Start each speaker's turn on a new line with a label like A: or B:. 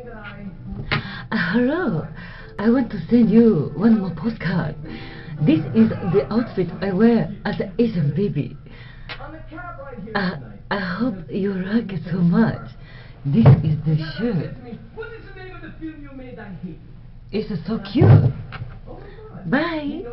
A: Uh, hello. I want to send you one more postcard. This is the outfit I wear as an Asian baby. I, I hope you like it so much. This is the shirt. It's so cute. Bye.